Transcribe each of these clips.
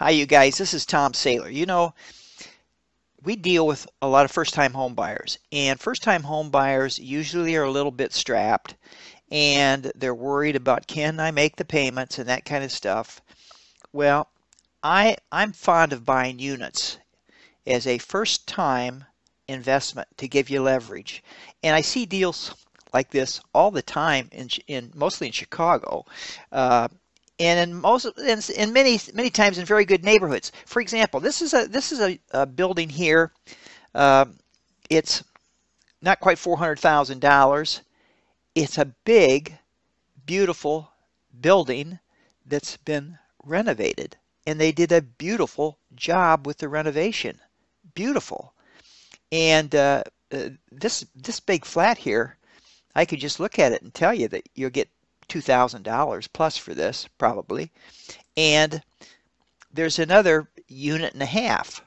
Hi, you guys. This is Tom Saylor. You know, we deal with a lot of first-time home buyers, and first-time home buyers usually are a little bit strapped, and they're worried about can I make the payments and that kind of stuff. Well, I I'm fond of buying units as a first-time investment to give you leverage, and I see deals like this all the time in in mostly in Chicago. Uh, and in most in, in, many many times in very good neighborhoods. For example, this is a this is a, a building here. Uh, it's not quite four hundred thousand dollars. It's a big, beautiful building that's been renovated, and they did a beautiful job with the renovation. Beautiful, and uh, uh, this this big flat here, I could just look at it and tell you that you'll get $2,000 plus for this, probably. And there's another unit and a half.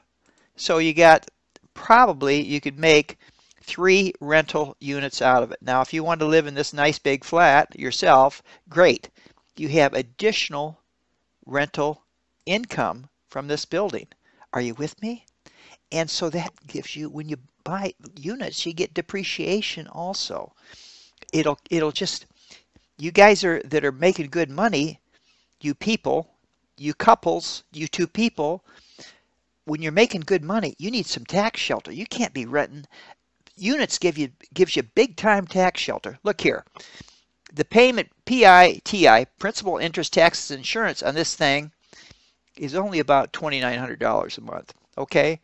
So you got probably, you could make three rental units out of it. Now, if you want to live in this nice big flat yourself, great. You have additional rental income from this building. Are you with me? And so that gives you, when you buy units, you get depreciation also. It'll, it'll just, you guys are that are making good money, you people, you couples, you two people, when you're making good money, you need some tax shelter. You can't be renting. Units give you gives you big time tax shelter. Look here. The payment PITI, principal interest taxes insurance on this thing is only about $2900 a month, okay?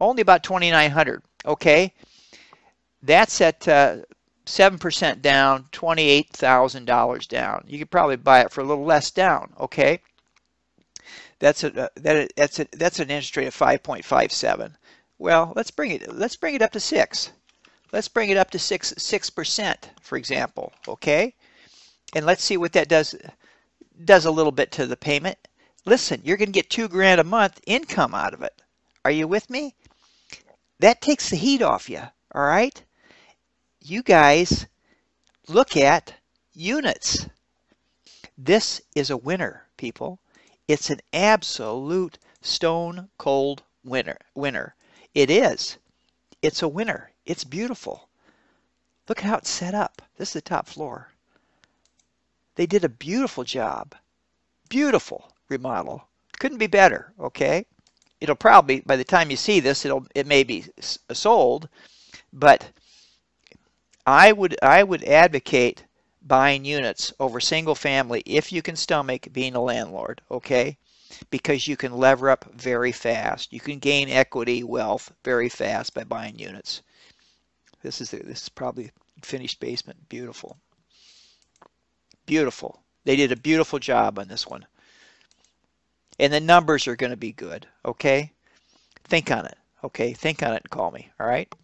Only about 2900, okay? That's at uh, 7% down, $28,000 down. You could probably buy it for a little less down, okay? That's a uh, that that's a that's an interest rate of 5.57. Well, let's bring it let's bring it up to 6. Let's bring it up to 6 6%, for example, okay? And let's see what that does does a little bit to the payment. Listen, you're going to get 2 grand a month income out of it. Are you with me? That takes the heat off you, all right? You guys look at units. This is a winner, people. It's an absolute stone cold winner. Winner. It is. It's a winner. It's beautiful. Look at how it's set up. This is the top floor. They did a beautiful job. Beautiful remodel. Couldn't be better, okay? It'll probably by the time you see this, it'll it may be sold, but I would I would advocate buying units over single family if you can stomach being a landlord, okay? Because you can lever up very fast. You can gain equity wealth very fast by buying units. This is the, this is probably finished basement. Beautiful. Beautiful. They did a beautiful job on this one. And the numbers are going to be good, okay? Think on it, okay? Think on it and call me, all right?